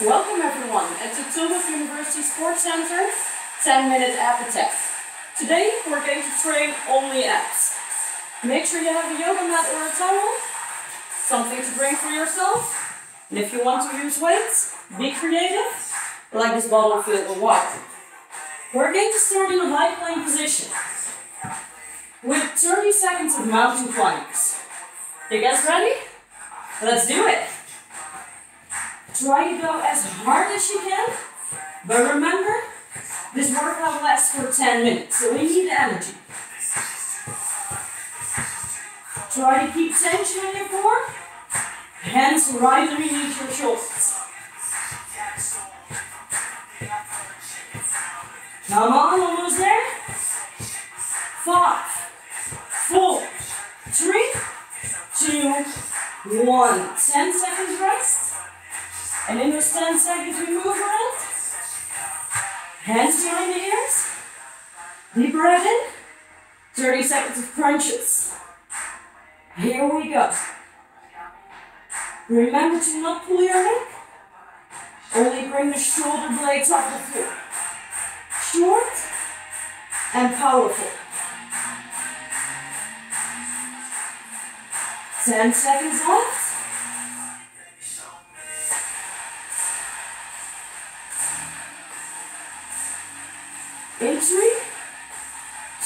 Welcome everyone at the Tilburg University Sports Center 10 minute ab attack. Today we're going to train only abs. Make sure you have a yoga mat or a towel, something to bring for yourself, and if you want to use weights, be creative, like this bottle filled with water. We're going to start in a high plank position with 30 seconds of mountain climbers. You guys ready? Let's do it. Try to go as hard as you can, but remember, this workout lasts for 10 minutes, so we need energy. Try to keep tension in your core, hands right underneath your shoulders. Come on, almost there. Five, seconds of crunches. Here we go. Remember to not pull your neck. Only bring the shoulder blades off the floor. Short and powerful. 10 seconds left. In three,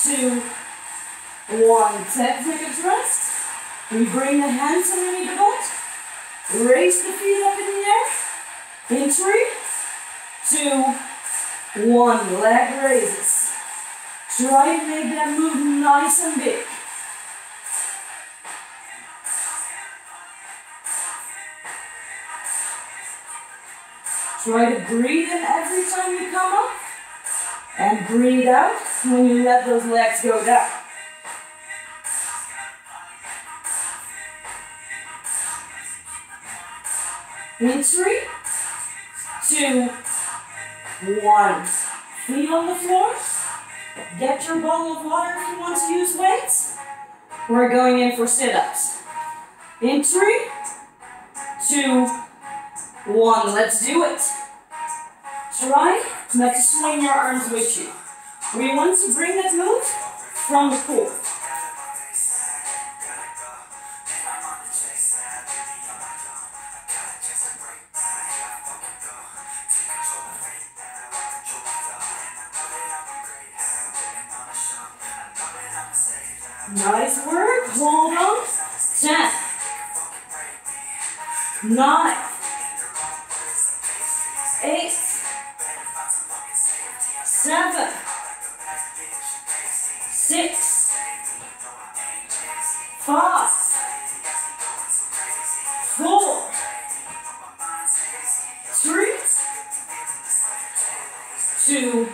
two, one. Ten seconds rest. We bring the hands underneath the butt. Raise the feet up in the air. In three, two, one. Leg raises. Try and make that move nice and big. Try to breathe in every time you come up. And breathe out when you let those legs go down. In three, two, one. Feet on the floor. Get your bowl of water if you want to use weights. We're going in for sit-ups. In three, two, one. Let's do it. Try not to swing your arms with you. We want to bring that move from the core. Nice work. Hold on. Ten. Nine. Eight. Seven. Six. Five. Four. Three. Two.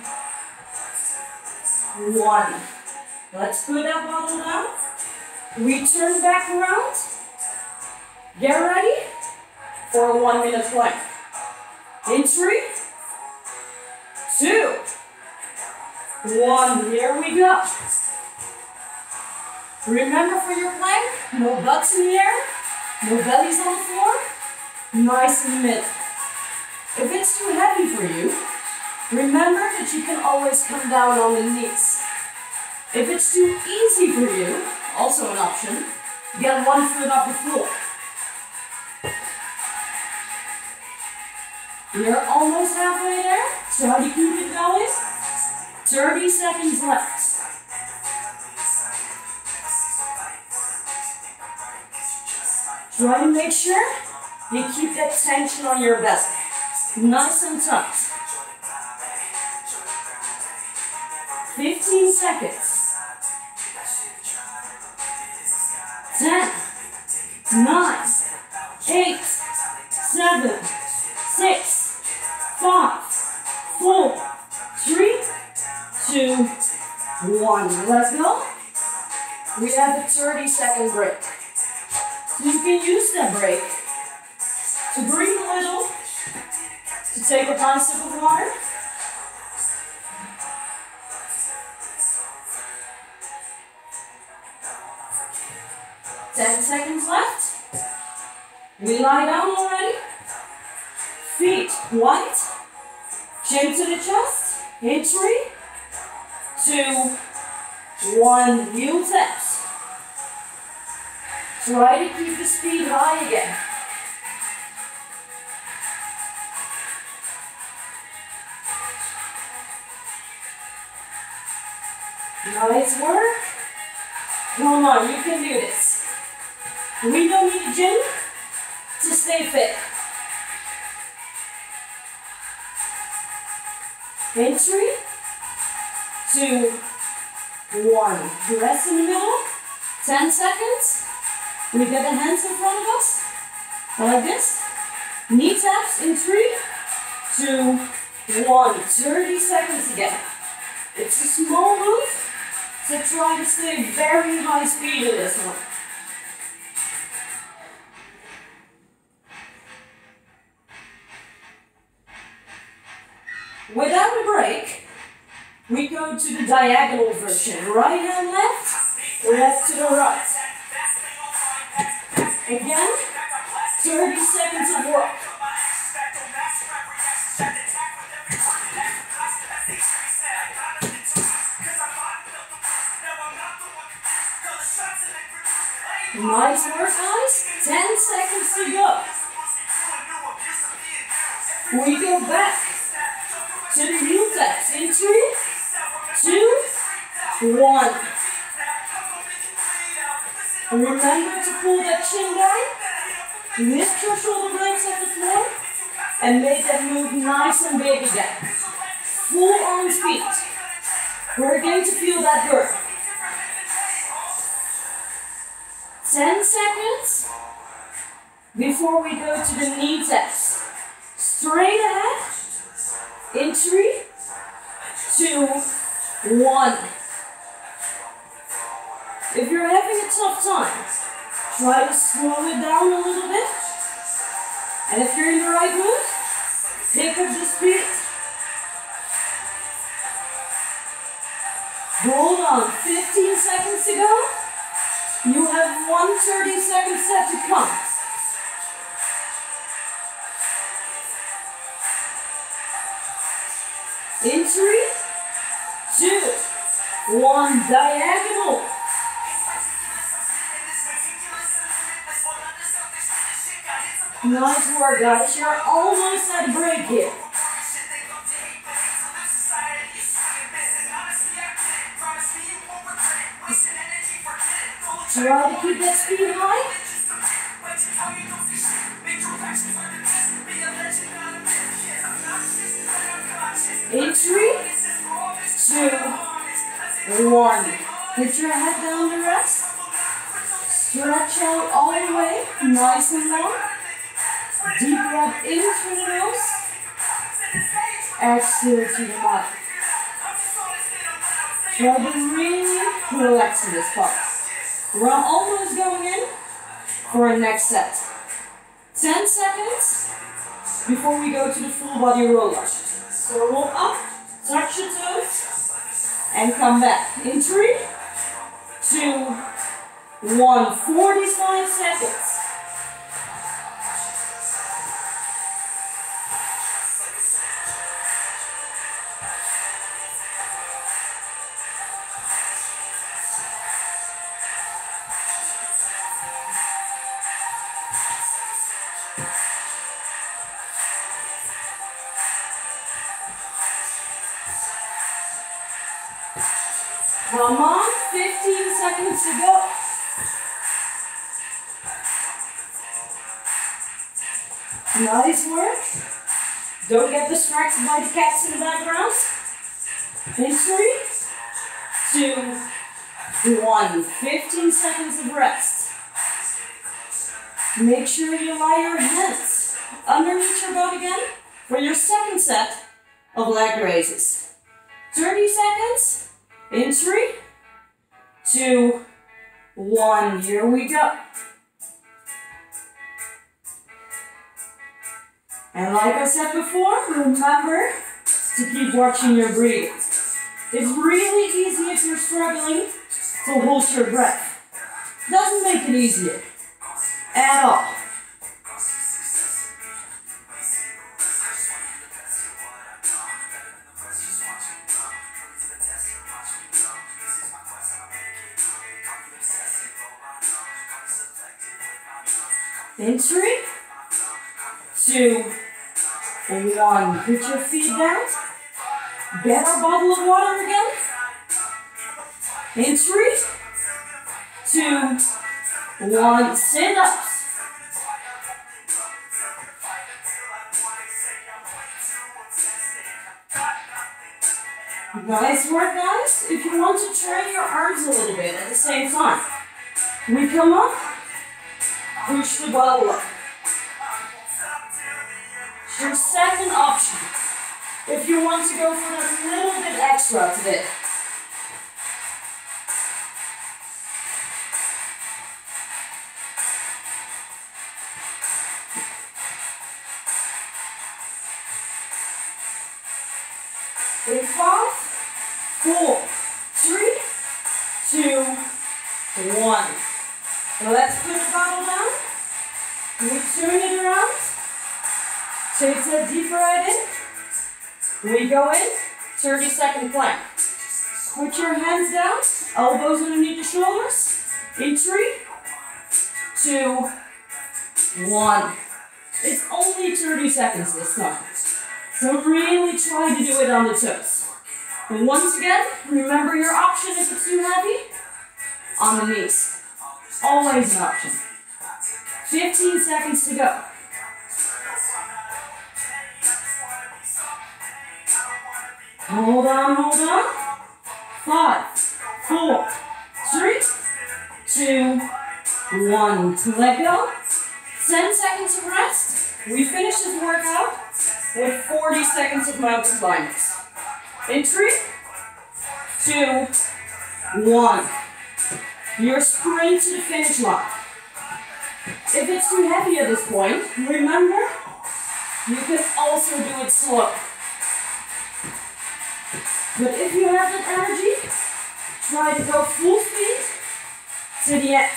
One. Let's put that bottle down. We turn back around. Get ready for a one minute plank. In three, two, one. Here we go. Remember for your plank, no butts in the air, no bellies on the floor, nice the middle. If it's too heavy for you, remember that you can always come down on the knees. If it's too easy for you, also an option, get one foot off the floor. You're almost halfway there. Try to keep it going. 30 seconds left. Try to make sure you keep that tension on your belly. Nice and tight. 15 seconds. 10, 9, 8, 7, 6, 5, 4, 3, 2, 1. Let's go. We have a 30 second break. 10 seconds left. We lie down already. Feet wide. Chin to the chest. In three, two, one. Heel set. Try to keep the speed high again. Nice work. Come on, you can do this. We don't need a gym to stay fit. In three, two, one. Rest in the middle. Ten seconds. We get the hands in front of us. Like this. Knee taps in three, two, one. 30 seconds again. It's a small move. So try to stay very high speed in this one. Without a break, we go to the diagonal version. Right hand left, left to the right. Again, 30 seconds of work. Nice work, guys. 10 seconds to go. We go back to heel taps in three, two, one. Remember to pull that chin down, lift your shoulder blades off the floor, and make that move nice and big again. Full arm speed. We're going to feel that burn. 10 seconds before we go to the knee test. Straight ahead in three, two, one. If you're having a tough time, try to slow it down a little bit. And if you're in the right mood, pick up the speed. Hold on, 15 seconds to go. You have one 30 second set to come. Three, two, one, diagonal. Nice work, guys. You're almost at break here. Try to keep that speed high. Three, two, one. Put your head down to rest. Stretch out all the way, nice and long. Deep breath in through the nose. Exhale to the mouth. Try to really relax in this part. We're almost going in for our next set. 10 seconds before we go to the full body roller. So roll up, touch your toes, and come back. In three, two, one. 45 seconds. Come on, 15 seconds to go. Nice work. Don't get distracted by the cats in the background. In three, two, one. 15 seconds of rest. Make sure you lie your hands underneath your butt again for your second set of leg raises. 30 seconds. In three, two, one. Here we go. And like I said before, remember to keep watching your breathing. It's really easy if you're struggling to hold your breath. Doesn't make it easier at all. In three, two, one. Put your feet down. Get our bottle of water again. In three, two, one. Sit ups. Nice work, guys. If you want to train your arms a little bit at the same time, we come up, push the. It's your second option. If you want to go for a little bit extra today. In five, four, three, two, one. Let's turn it around. Take that deep breath in. We go in. 30 second plank. Put your hands down. Elbows underneath the shoulders. In three, two, one. It's only 30 seconds this time. So really try to do it on the toes. And once again, remember your option if it's too heavy, on the knees. Always an option. 15 seconds to go. Hold on, hold on. Five, four, three, two, one. Let go. 10 seconds of rest. We finish this workout with 40 seconds of mountain climbers. In three, two, one. You're sprinting to the finish line. If it's too heavy at this point, remember, you can also do it slow. But if you have that energy, try to go full speed to the end.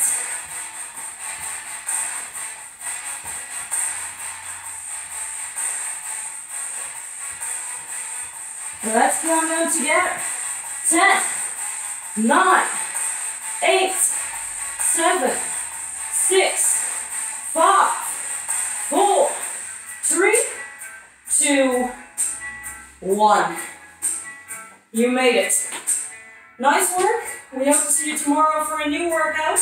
Let's count down together. Ten, nine, eight, seven, six, five, four, three, two, one. You made it. Nice work. We hope to see you tomorrow for a new workout.